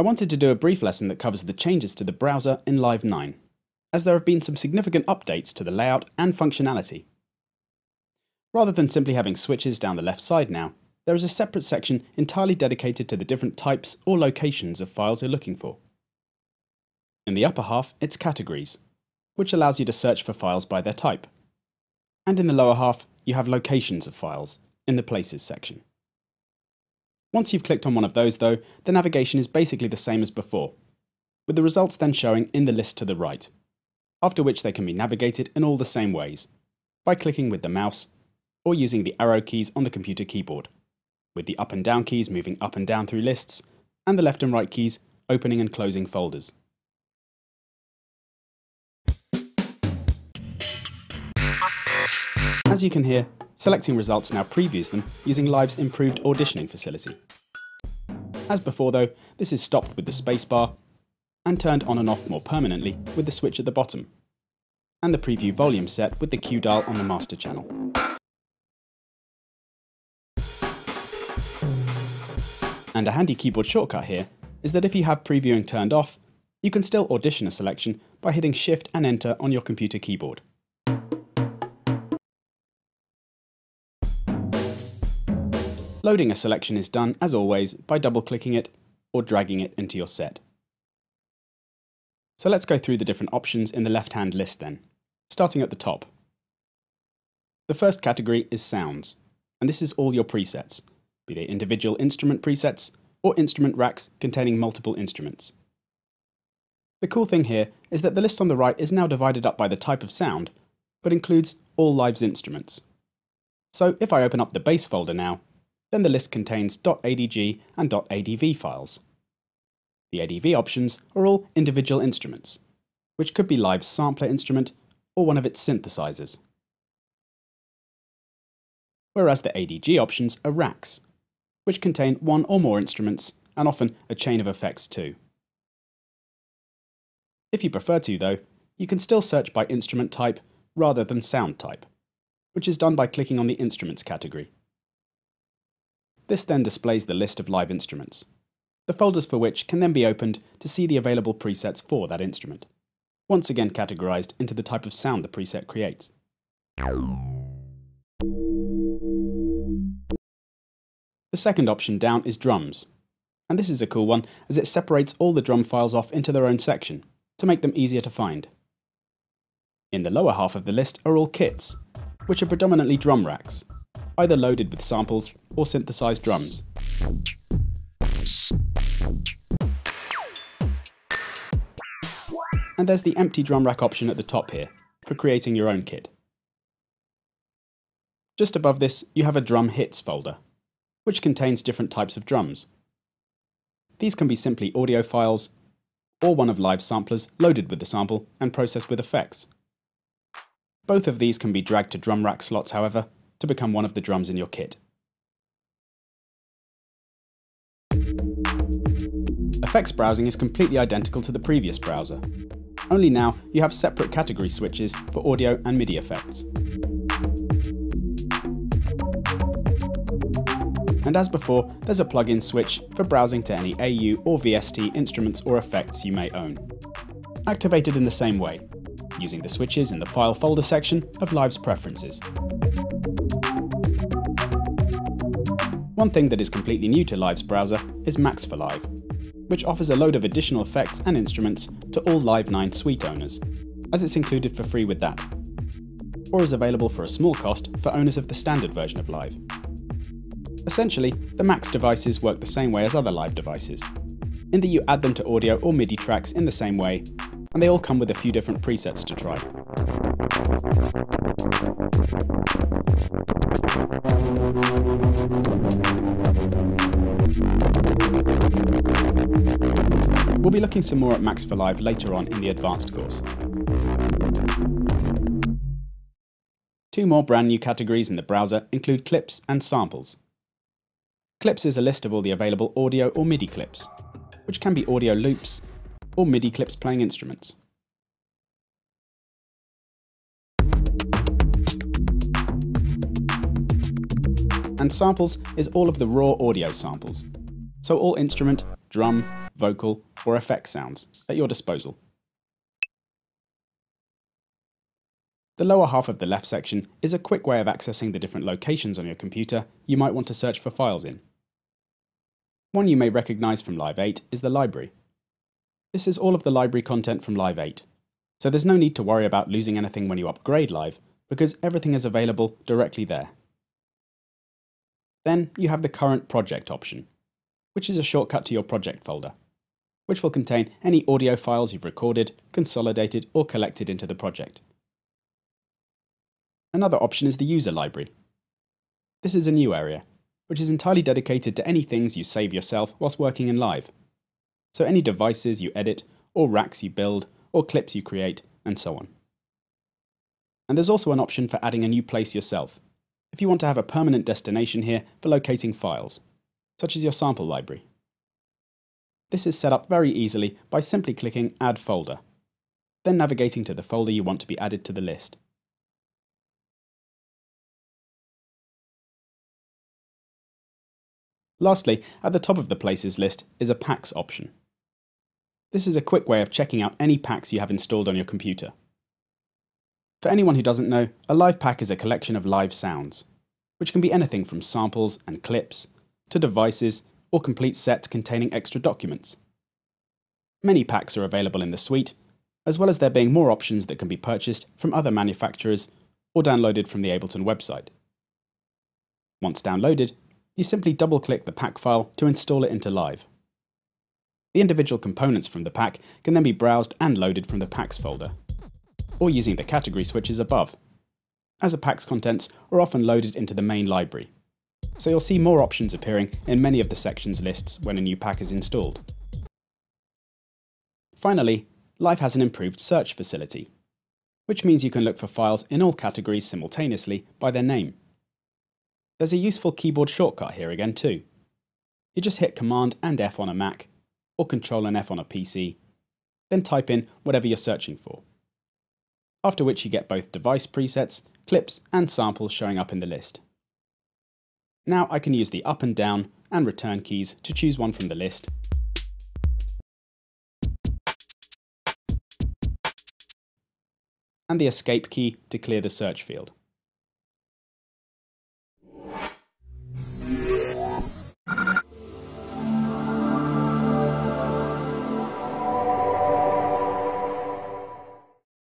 I wanted to do a brief lesson that covers the changes to the browser in Live 9, as there have been some significant updates to the layout and functionality. Rather than simply having switches down the left side now, there is a separate section entirely dedicated to the different types or locations of files you're looking for. In the upper half, it's Categories, which allows you to search for files by their type. And in the lower half, you have Locations of files, in the Places section. Once you've clicked on one of those though, the navigation is basically the same as before, with the results then showing in the list to the right, after which they can be navigated in all the same ways, by clicking with the mouse, or using the arrow keys on the computer keyboard, with the up and down keys moving up and down through lists, and the left and right keys opening and closing folders. As you can hear, selecting results now previews them using Live's improved auditioning facility. As before though, this is stopped with the spacebar and turned on and off more permanently with the switch at the bottom, and the preview volume set with the cue dial on the master channel. And a handy keyboard shortcut here is that if you have previewing turned off, you can still audition a selection by hitting Shift and Enter on your computer keyboard. Loading a selection is done, as always, by double-clicking it or dragging it into your set. So let's go through the different options in the left-hand list then, starting at the top. The first category is Sounds, and this is all your presets, be they individual instrument presets or instrument racks containing multiple instruments. The cool thing here is that the list on the right is now divided up by the type of sound, but includes all Live's instruments. So if I open up the bass folder now, then the list contains .adg and .adv files. The ADV options are all individual instruments, which could be Live's sampler instrument or one of its synthesizers. Whereas the ADG options are racks, which contain one or more instruments and often a chain of effects too. If you prefer to though, you can still search by instrument type rather than sound type, which is done by clicking on the Instruments category. This then displays the list of live instruments, the folders for which can then be opened to see the available presets for that instrument, once again categorized into the type of sound the preset creates. The second option down is drums, and this is a cool one as it separates all the drum files off into their own section to make them easier to find. In the lower half of the list are all kits, which are predominantly drum racks, either loaded with samples or synthesized drums. And there's the empty drum rack option at the top here, for creating your own kit. Just above this, you have a drum hits folder, which contains different types of drums. These can be simply audio files, or one of live samplers loaded with the sample and processed with effects. Both of these can be dragged to drum rack slots, however, to become one of the drums in your kit. Effects browsing is completely identical to the previous browser, only now you have separate category switches for audio and MIDI effects. And as before, there's a plugin switch for browsing to any AU or VST instruments or effects you may own. Activated in the same way, using the switches in the File folder section of Live's preferences. One thing that is completely new to Live's browser is Max for Live, which offers a load of additional effects and instruments to all Live 9 suite owners, as it's included for free with that, or is available for a small cost for owners of the standard version of Live. Essentially, the Max devices work the same way as other Live devices, in that you add them to audio or MIDI tracks in the same way, and they all come with a few different presets to try. We'll be looking some more at Max for Live later on in the advanced course. Two more brand new categories in the browser include clips and samples. Clips is a list of all the available audio or MIDI clips, which can be audio loops or MIDI clips playing instruments. And samples is all of the raw audio samples, so all instrument drum, vocal, or effect sounds at your disposal. The lower half of the left section is a quick way of accessing the different locations on your computer you might want to search for files in. One you may recognise from Live 8 is the library. This is all of the library content from Live 8, so there's no need to worry about losing anything when you upgrade Live, because everything is available directly there. Then you have the Current Project option, which is a shortcut to your project folder, which will contain any audio files you've recorded, consolidated, or collected into the project. Another option is the user library. This is a new area, which is entirely dedicated to any things you save yourself whilst working in Live. So any devices you edit, or racks you build, or clips you create, and so on. And there's also an option for adding a new place yourself, if you want to have a permanent destination here for locating files, such as your sample library. This is set up very easily by simply clicking Add Folder, then navigating to the folder you want to be added to the list. Lastly, at the top of the Places list is a Packs option. This is a quick way of checking out any packs you have installed on your computer. For anyone who doesn't know, a live pack is a collection of live sounds, which can be anything from samples and clips, to devices, or complete sets containing extra documents. Many packs are available in the suite, as well as there being more options that can be purchased from other manufacturers or downloaded from the Ableton website. Once downloaded, you simply double-click the pack file to install it into Live. The individual components from the pack can then be browsed and loaded from the packs folder, or using the category switches above, as a pack's contents are often loaded into the main library. So you'll see more options appearing in many of the sections lists when a new pack is installed. Finally, Live has an improved search facility, which means you can look for files in all categories simultaneously by their name. There's a useful keyboard shortcut here again too. You just hit Command and F on a Mac, or Control and F on a PC, then type in whatever you're searching for. After which you get both device presets, clips and samples showing up in the list. Now I can use the up and down and return keys to choose one from the list. And the escape key to clear the search field. You